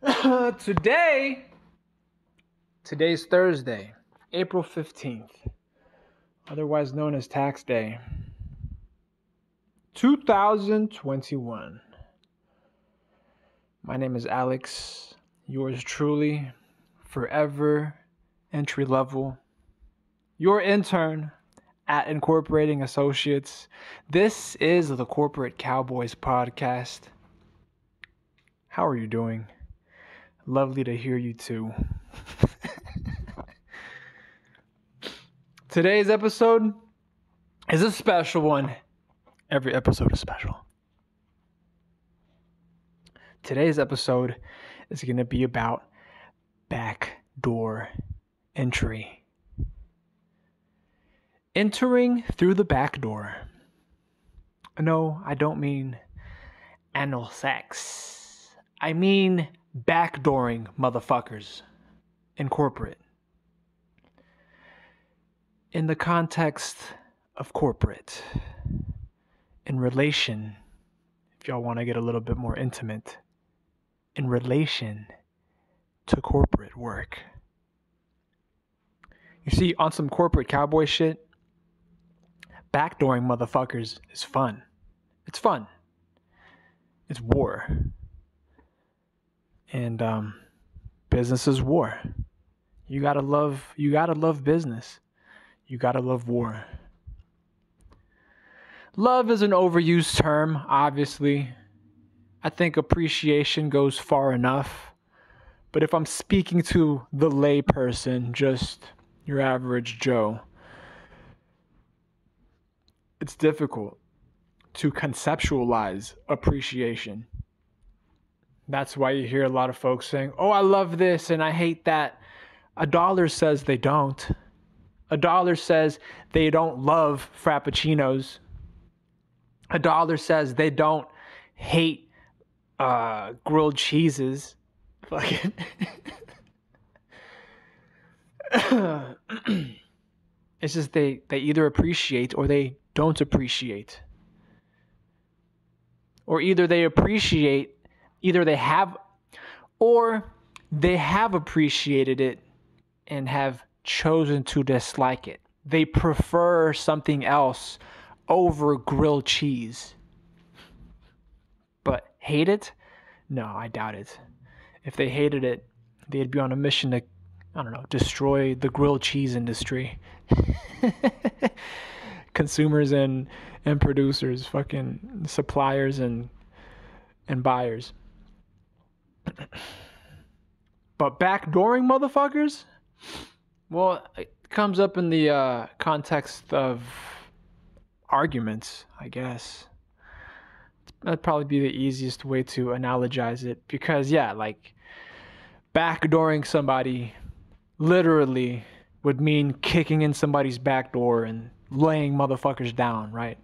today, today's Thursday, April 15th, otherwise known as Tax Day, 2021. My name is Alex, yours truly, forever entry level, your intern at Incorporating Associates. This is the Corporate Cowboys podcast. How are you doing? Lovely to hear you too. Today's episode is a special one. Every episode is special. Today's episode is going to be about backdoor entry. Entering through the back door. No, I don't mean anal sex. I mean backdooring motherfuckers in corporate. In the context of corporate, in relation, if y'all want to get a little bit more intimate, in relation to corporate work. You see, on some corporate cowboy shit, backdooring motherfuckers is fun. It's fun. It's war and um, business is war. You gotta love. You gotta love business. You gotta love war. Love is an overused term, obviously. I think appreciation goes far enough. But if I'm speaking to the layperson, just your average Joe, it's difficult to conceptualize appreciation. That's why you hear a lot of folks saying, Oh, I love this and I hate that. A dollar says they don't. A dollar says they don't love Frappuccinos. A dollar says they don't hate uh, grilled cheeses. Fucking. it's just they, they either appreciate or they don't appreciate. Or either they appreciate either they have or they have appreciated it and have chosen to dislike it. They prefer something else over grilled cheese. But hate it? No, I doubt it. If they hated it, they'd be on a mission to, I don't know, destroy the grilled cheese industry. Consumers and and producers, fucking suppliers and and buyers. But backdooring motherfuckers? Well, it comes up in the uh, context of arguments, I guess. That'd probably be the easiest way to analogize it because, yeah, like backdooring somebody literally would mean kicking in somebody's back door and laying motherfuckers down, right?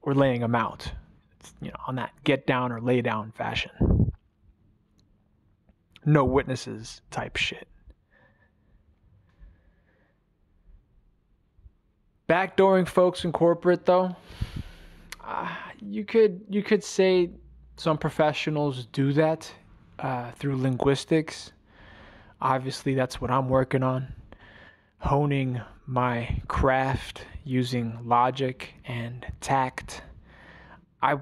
Or laying them out, it's, you know, on that get down or lay down fashion no witnesses type shit. Backdooring folks in corporate though, uh, you could you could say some professionals do that uh, through linguistics. Obviously, that's what I'm working on, honing my craft using logic and tact. I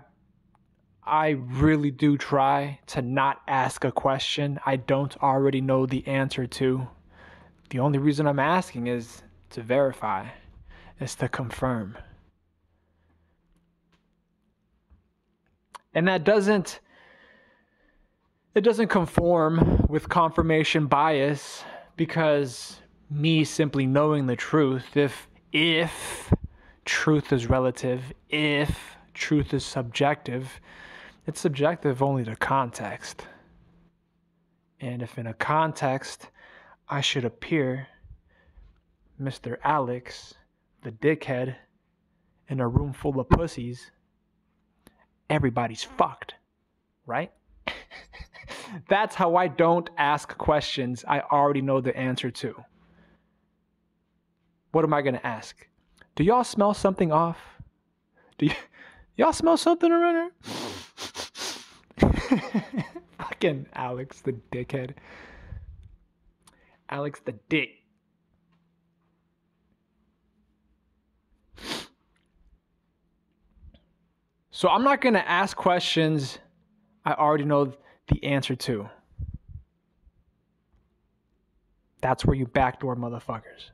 I really do try to not ask a question I don't already know the answer to. The only reason I'm asking is to verify, is to confirm. And that doesn't it doesn't conform with confirmation bias because me simply knowing the truth if if truth is relative, if truth is subjective, it's subjective only to context. And if in a context I should appear Mr. Alex, the dickhead, in a room full of pussies, everybody's fucked, right? That's how I don't ask questions I already know the answer to. What am I going to ask? Do y'all smell something off? Do y- y'all smell something around here? Fucking Alex the dickhead. Alex the dick. So I'm not going to ask questions I already know the answer to. That's where you backdoor motherfuckers.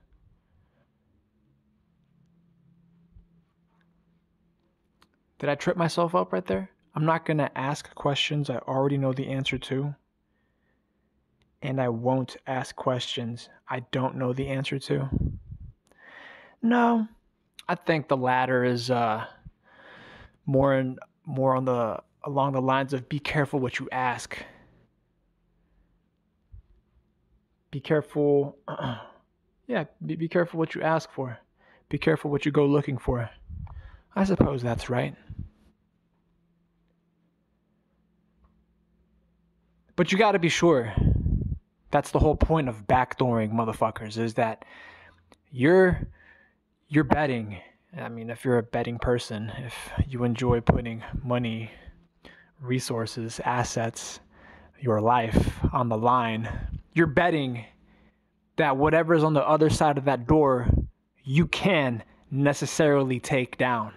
Did I trip myself up right there? I'm not going to ask questions I already know the answer to. And I won't ask questions I don't know the answer to. No, I think the latter is uh, more in, more on the along the lines of be careful what you ask. Be careful. Yeah, be, be careful what you ask for. Be careful what you go looking for. I suppose that's right. But you got to be sure. That's the whole point of backdooring motherfuckers is that you're you're betting. I mean, if you're a betting person, if you enjoy putting money, resources, assets, your life on the line, you're betting that whatever's on the other side of that door, you can necessarily take down.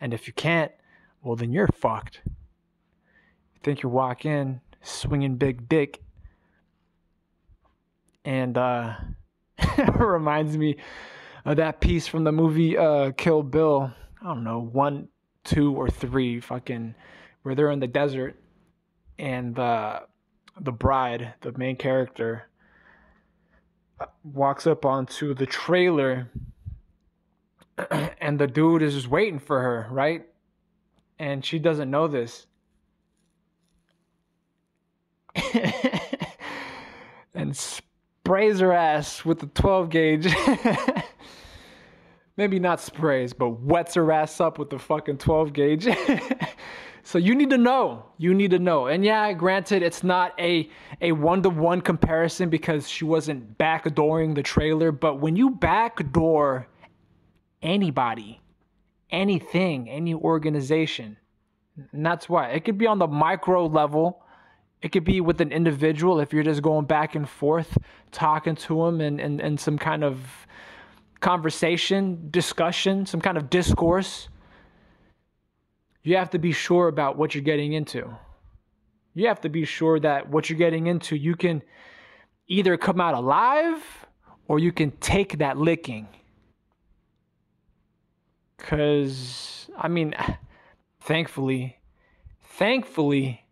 And if you can't, well, then you're fucked. You think you walk in, swinging big dick. And uh, reminds me of that piece from the movie uh, Kill Bill. I don't know, one, two, or three, fucking, where they're in the desert and the the bride, the main character, uh, walks up onto the trailer and the dude is just waiting for her, right? And she doesn't know this. and sprays her ass with the 12 gauge. Maybe not sprays, but wets her ass up with the fucking 12 gauge. so you need to know. You need to know. And yeah, granted, it's not a a one to one comparison because she wasn't backdooring the trailer. But when you backdoor anybody, anything, any organization, and that's why it could be on the micro level it could be with an individual if you're just going back and forth talking to them and, and, some kind of conversation, discussion, some kind of discourse. You have to be sure about what you're getting into. You have to be sure that what you're getting into, you can either come out alive or you can take that licking. Because, I mean, thankfully, thankfully,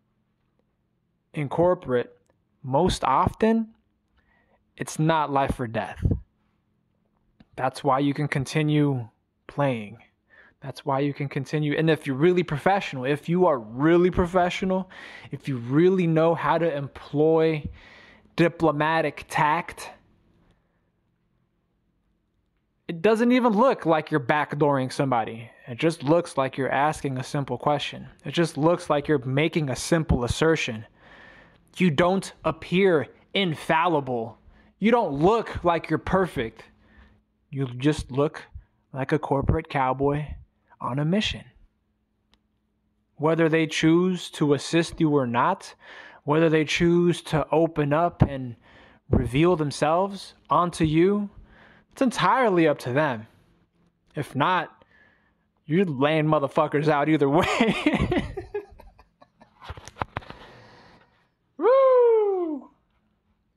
in corporate, most often, it's not life or death. That's why you can continue playing. That's why you can continue. And if you're really professional, if you are really professional, if you really know how to employ diplomatic tact, it doesn't even look like you're backdooring somebody. It just looks like you're asking a simple question. It just looks like you're making a simple assertion. You don't appear infallible. You don't look like you're perfect. You just look like a corporate cowboy on a mission. Whether they choose to assist you or not, whether they choose to open up and reveal themselves onto you, it's entirely up to them. If not, you're laying motherfuckers out either way.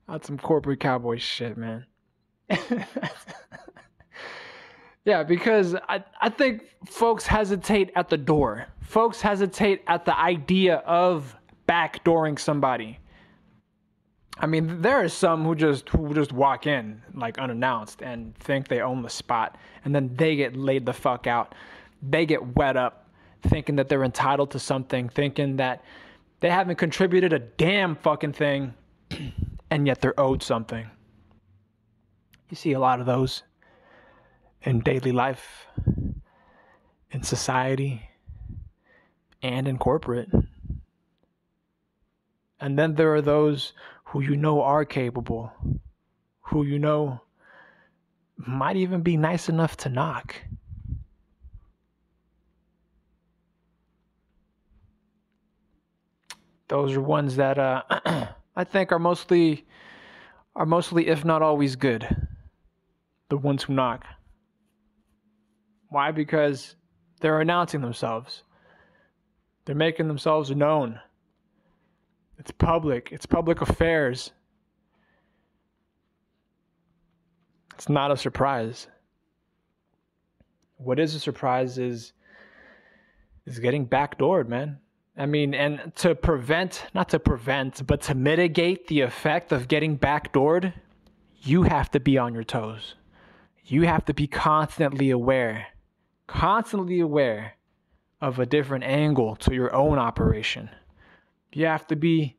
That's some corporate cowboy shit, man. yeah, because I, I think folks hesitate at the door. Folks hesitate at the idea of backdooring somebody. I mean, there are some who just who just walk in like unannounced and think they own the spot, and then they get laid the fuck out. They get wet up, thinking that they're entitled to something, thinking that they haven't contributed a damn fucking thing and yet they're owed something. You see a lot of those in daily life, in society, and in corporate. And then there are those who you know are capable, who you know might even be nice enough to knock. those are ones that uh, I think are mostly are mostly, if not always, good. The ones who knock. Why? Because they're announcing themselves. They're making themselves known. It's public. It's public affairs. It's not a surprise. What is a surprise is is getting backdoored, man. I mean, and to prevent, not to prevent, but to mitigate the effect of getting backdoored, you have to be on your toes. You have to be constantly aware, constantly aware of a different angle to your own operation. You have to be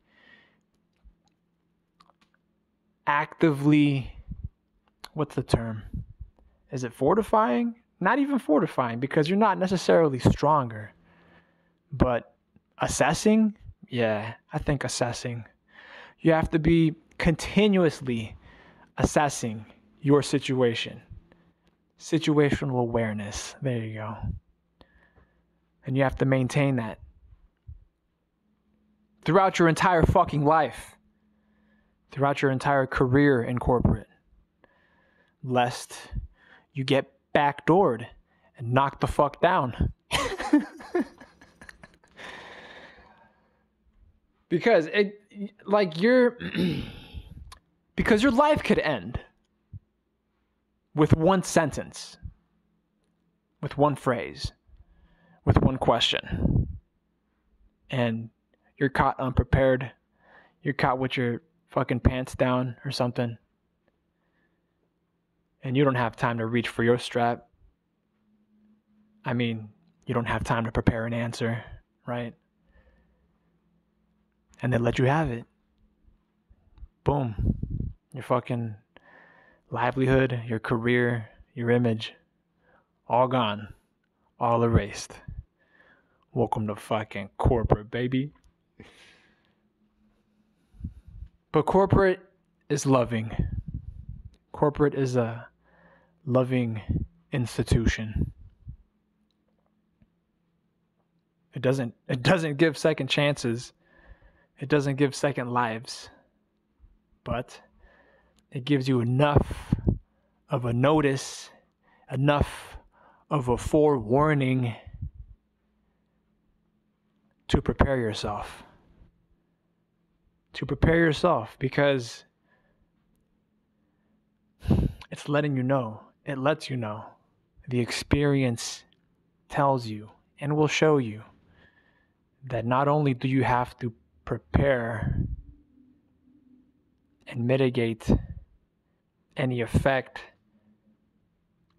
actively, what's the term? Is it fortifying? Not even fortifying because you're not necessarily stronger, but assessing, yeah, I think assessing. You have to be continuously assessing your situation. Situational awareness. There you go. And you have to maintain that throughout your entire fucking life, throughout your entire career in corporate, lest you get backdoored and knocked the fuck down. Because it like your because your life could end with one sentence with one phrase with one question. And you're caught unprepared. You're caught with your fucking pants down or something. And you don't have time to reach for your strap. I mean you don't have time to prepare an answer right and they let you have it. Boom. Your fucking livelihood, your career, your image, all gone, all erased. Welcome to fucking corporate, baby. But corporate is loving. Corporate is a loving institution. It doesn't it doesn't give second chances it doesn't give second lives, but it gives you enough of a notice, enough of a forewarning to prepare yourself. To prepare yourself because it's letting you know. It lets you know. The experience tells you and will show you that not only do you have to prepare and mitigate any effect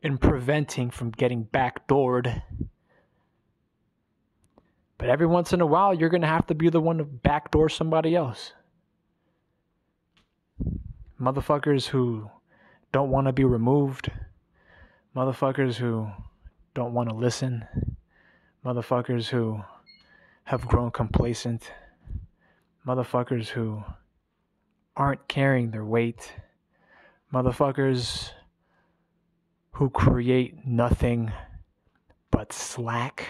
in preventing from getting backdoored. But every once in a while, you're going to have to be the one to backdoor somebody else. Motherfuckers who don't want to be removed. Motherfuckers who don't want to listen. Motherfuckers who have grown complacent motherfuckers who aren't carrying their weight, motherfuckers who create nothing but slack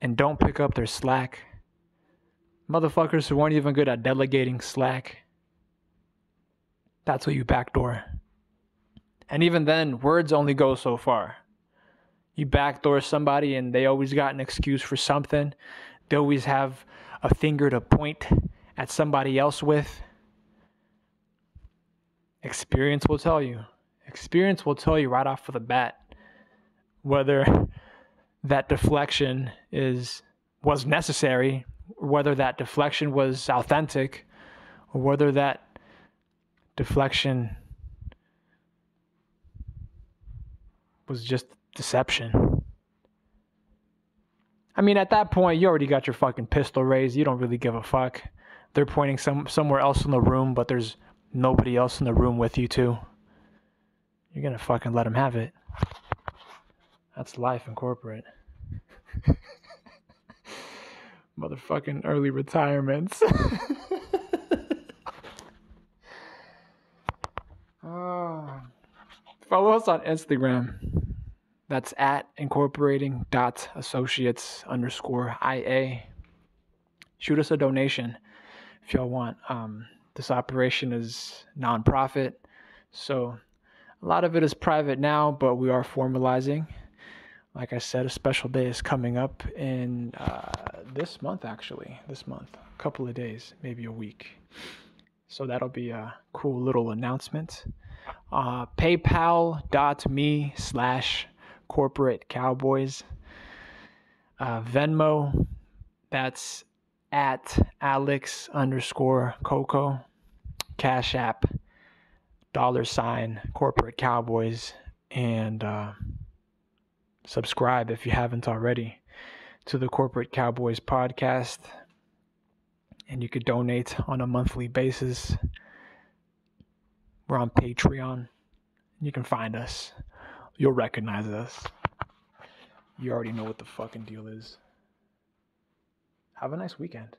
and don't pick up their slack, motherfuckers who aren't even good at delegating slack. That's what you backdoor. And even then, words only go so far. You backdoor somebody and they always got an excuse for something they always have a finger to point at somebody else with. Experience will tell you. Experience will tell you right off of the bat whether that deflection is was necessary, whether that deflection was authentic, or whether that deflection was just deception. I mean, at that point, you already got your fucking pistol raised. You don't really give a fuck. They're pointing some somewhere else in the room, but there's nobody else in the room with you too. You're gonna fucking let them have it. That's life in corporate. Motherfucking early retirements. oh. Follow us on Instagram. That's at incorporating dot associates underscore IA. shoot us a donation if y'all want. Um, this operation is nonprofit, so a lot of it is private now, but we are formalizing. Like I said, a special day is coming up in uh, this month, actually. This month, a couple of days, maybe a week. So that'll be a cool little announcement. Uh, PayPal.me slash corporate cowboys. Uh, Venmo, that's at Alex underscore Coco. Cash App, dollar sign corporate cowboys. And uh, subscribe if you haven't already to the Corporate Cowboys podcast and you could donate on a monthly basis. We're on Patreon. You can find us. You'll recognize us. You already know what the fucking deal is. Have a nice weekend.